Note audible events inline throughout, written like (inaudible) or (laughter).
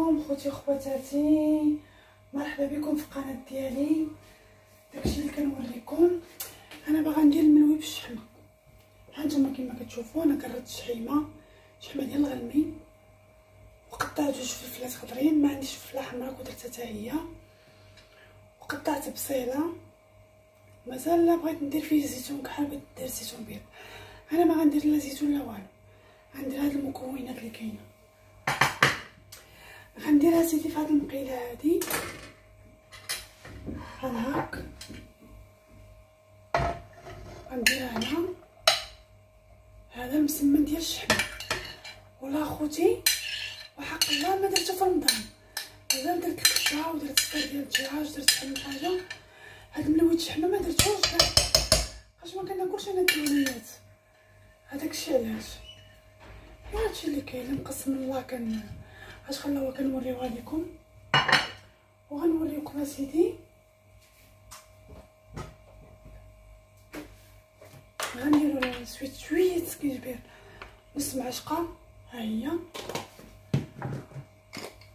عليكم خوتي خواتاتي مرحبا بكم في القناة ديالي. داكشي اللي كنوريكم أنا باغا ندير الملوي بالشحمه هانتوما كما كتشوفوا أنا كررت الشحيمة. شحمة ديال الغلمي وقطعت جوج فلفلات خضرين ما عنديش فلفله حمراء ودرتها حتى هي. وقطعت بصيلة. مازال بغيت ندير فيه زيتون كحل بغيت ندير زيتون بيض. أنا ما غندير لا زيتون لا والو. غندير هاد المكونات اللي كاينة. غنديرها سيدي في هاد المقيلة هادي. بحال هاك غنديرها هنا. هذا المسمن ديال الشحمه ولا خوتي وحق الله ما درتو في رمضان. مازال درت الكبشة ودرت الصدر ديال الدجاج درت شحال من حاجة. هاد ملوي الشحمه ما درتوش حيت ما كناكلش أنا الدهونيات هذاك الشيء علاش؟ هادشي اللي كاين مقسم الله كان اش خلاوها كنوريوها لكم وغنوريكم اسيدي غنديرو شوية شوية سكينجبير نص معشقة. ها هي.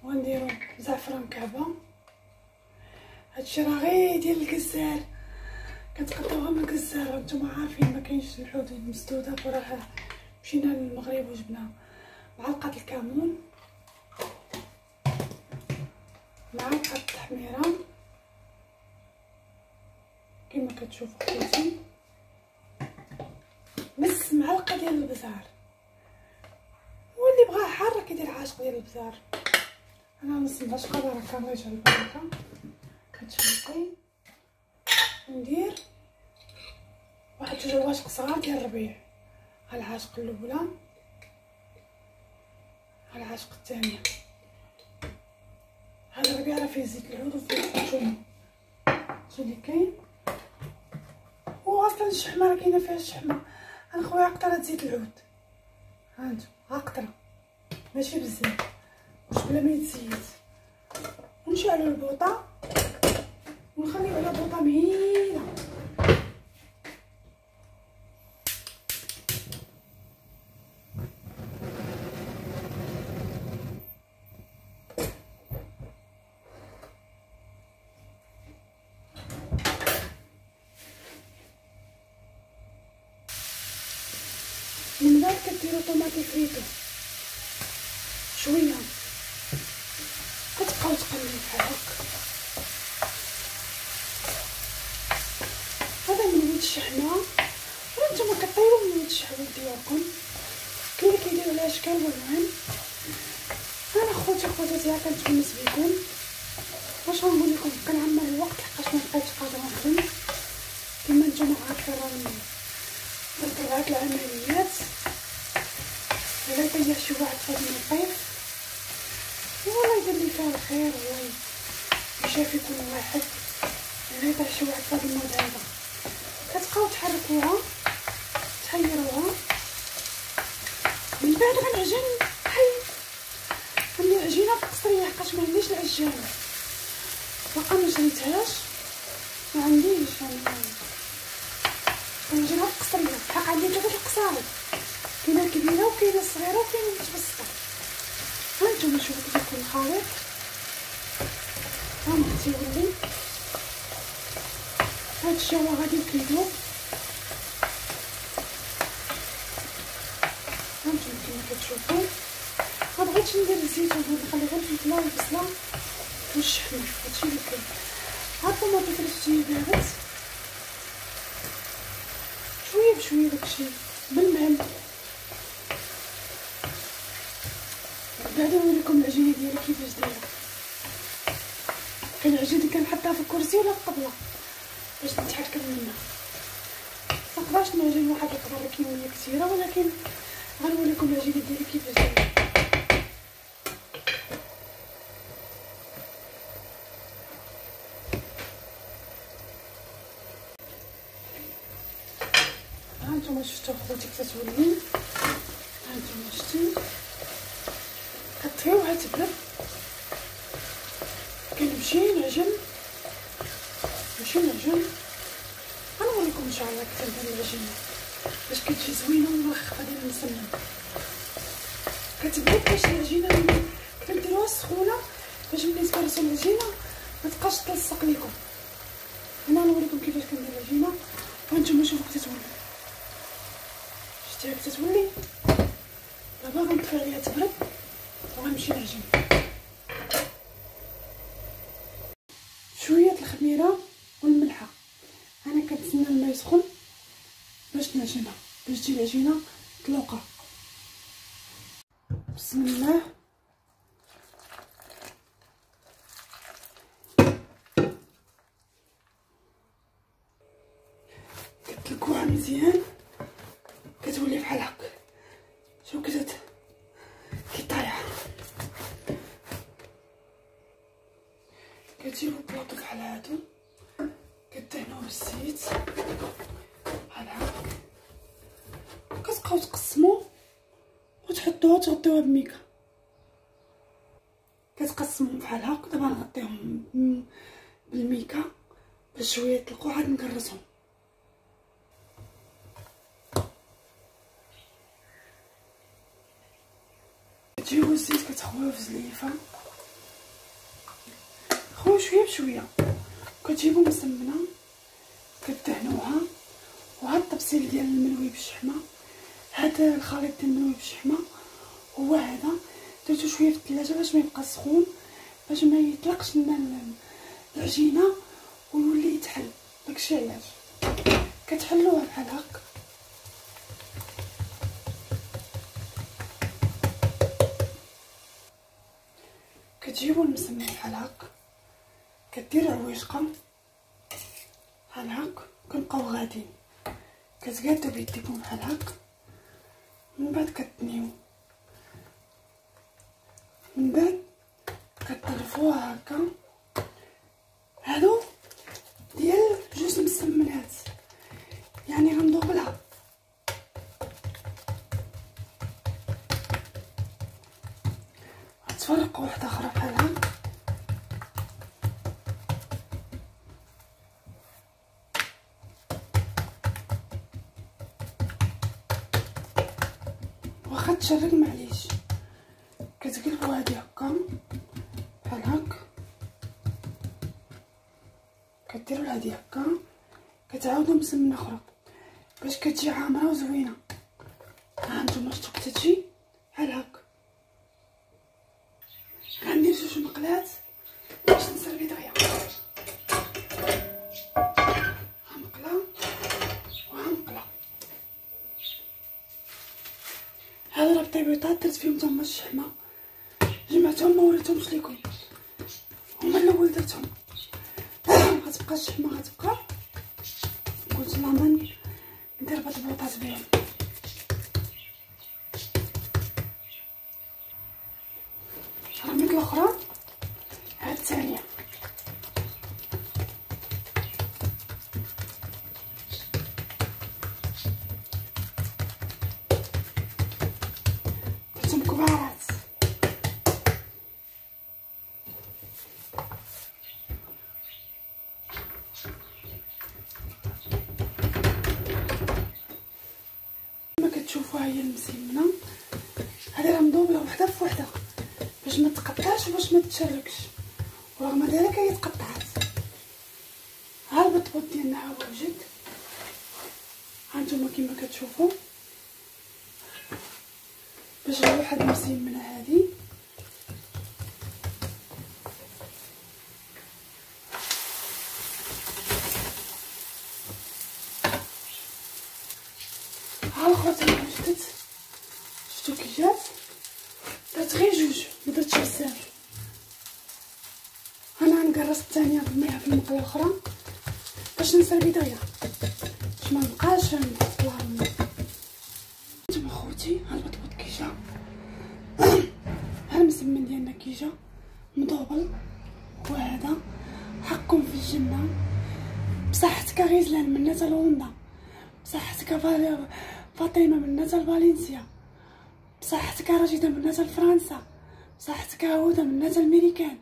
وغنديرو زعفران كعبة. هادشي راه غير ديال الكزار كتقطعوها من الكزار نتوما عارفين ما كاينش الحوت المسدودة. فراه مشينا للمغرب وجبنا معلقة الكمون معلقه التحميره كما كتشوفوا خوتي نص معلقة ديال البزار. واللي بغا حار كيدير عاشق ديال البزار. أنا نص معلقه بركه الله يجعل البركه كتشوفي. ندير واحد جوج عواشق صغار ديال الربيع. العاشق الأولى. العاشق الثانية. هذا راه فيه زيت العود وفيه هادشي اللي كاين. واصلا الشحمة راه كاينة فيها الشحمة. أنا خويا قطره زيت العود. هانتو ها قطرة. ماشي بزاف. واش بلا ما يتزيت ونشعلو البوطة. ونخليو على بوطة مهيله من بعد كديرو طوماطي فريتو شوية. كتبقاو تقلبو بحال هكا هذا من ولد الشحمه وأنتم كطيروا من ولد الشحمه ديالكم. كاين اللي كيديروا الاشكال والوان أنا خوتي خواتاتي ها كنتونس بكم. واش غنقول لكم كنعمر الوقت لحقاش ما بقيتش قادرة نخدم. كما نتوما عارفين راني درت العمليات. يطيح شي واحد في هاد الطيف والله يدير لي فيها الخير والله يشافي كل واحد الا يطيح شي واحد في هاد المرض هذا كتبقاو تحركوها تحيروها من بعد غنعجن حي غندير عجينه في القصريه حقاش ما عنديش العجانه باقا ما شريتهاش ما عنديش. غنجيبها في القصريه حق عندي ثلاثة القصاري وكاينه الصغيرة وكاينه المتوسطة. ها نتوما شوفوا كيف يكون الخليط ها تيولي هاد الشوا غادي نكيدو. ها نتوما كيما كتشوفوا ما بغيتش ندير الزيتون نخلي غير الفلفله والبصلة والشحمة هادشي اللي كاين. ها الطوماطي فرشتي بارد شوية بشوية داكشي بالمال بعد نوريكم العجينه ديالي كيفاش دايره كاين العجينه اللي كنحطها في الكرسي ولا في الطبله باش نتحكم منها. مقدرش نعجن واحد القدر كميه كثيرة ولكن غنوريكم العجينه ديالي كيفاش هانتوما شفتو خوتي كتولي هانتوما شتي كطيوها تبرد كنمشي نعجن نمشي نعجن غنوريكم ان شاء الله كيف ندير العجينه باش كتجي زوينة ومرخفه ديال المسمن كتبرد باش العجينه كنديروها تخلوها سخونه باش ملي تفرزوا العجينه ما تبقاش تلصق لكم أنا نوريكم كيفاش كندير العجينه وأنتم شوفوا كي تتولي شتيها كي تتولي دابا غنطفي عليها تبرد وغنمشي نعجن العجينه طلوقه بسم الله. كتلكوها مزيان. كتولي بحال هكا شوف كي كي طايحه كتجيبو بلاطو بحال هادو. كدهنوه بالزيت. كتبقاو تقسمو وتحطوها تغطيوها بميكا. كتقسمهم بحال هكا دابا نغطيهم بالميكا باش شوية يطلقوا عاد نكرسهم. كتجيبو الزيت كتخويوه في زليفة. خويو شوية بشوية. كتجيبو مسمنة كدهنوها وهاد الطبسيل ديال الملوي بالشحمة. هذا الخليط ديال الملوي بالشحمه هو هذا. درتو شوية في الثلاجة باش ما يبقى سخون باش ما يطلقش لنا العجينة ويولي يتحل. داكشي علاش؟ كتحلوها بحال هكا كتجيبو المسمن بحال هكا كدير عويشقه بحال هكا كنبقاو غاديين. كتقادو بيديكم بحال هكا من بعد كتنيو من بعد كطرفوها هكا. هادو ديال جوج مسمنات. يعني غندوبلها غتفرق واحدة أخرى بحالها. واخا تشرق معليش. كتقلبو هادي هكا بحال هكا كديرو هادي هكا كتعاودو مسمنه أخرى. باش كتجي عامرة وزوينة. ها نتوما كتجي بحال هكا غندير جوج مقلات. بطيبيطات درت فيهم تما الشحمة. جمعتهم ما وريتهمش ليكم هما الأول درتهم (coughs) غتبقى الشحمة غتبقى؟ قلت لامن ندير بطبوطات بهم باش ما تقطعش وباش ما تشركش. ورغم ذلك هي تقطعات ها البطبوط ديالنا ها هو وجد. ها نتوما كما كتشوفوا. باش غير واحد المسمنه هذه ها الاخرى شفتو؟ كي جات درت غير جوج. درتش بزاف أنا غنقرص الثانية نرميها في المقله الأخرى. باش نسربي دغيا باش ما نبقاش الماء نتوما خوتي ها البطبوط كي جا ها المسمن ديالنا كي جا مدوبل. وهذا حقكم في الجنة. بصحتك غيزلان من نتا لوندا بصحتك فا- فاطمة من نتا لفالنسيا بصحتك رشيدة من نتا لفرنسا بصحتك هدى من نتا الميريكان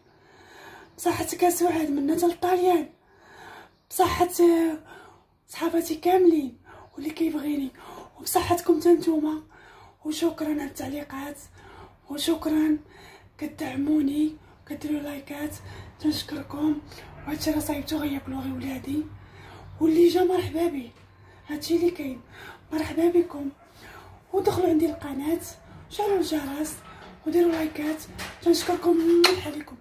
بصحتك سعاد من نتا للطاليان بصحة صحاباتي كاملين. واللي كيبغيني. وبصحتكم تنتوما. وشكرا على التعليقات. وشكرا كدعموني. وكديروا لايكات. تنشكركم وهادشي راه صايبتو غياكلو غي ولادي. واللي جا مرحبا به هادشي اللي كاين. مرحبا بكم. ودخلوا عندي القناة. شعلوا الجرس. وديروا لايكات تنشكركم من حالكم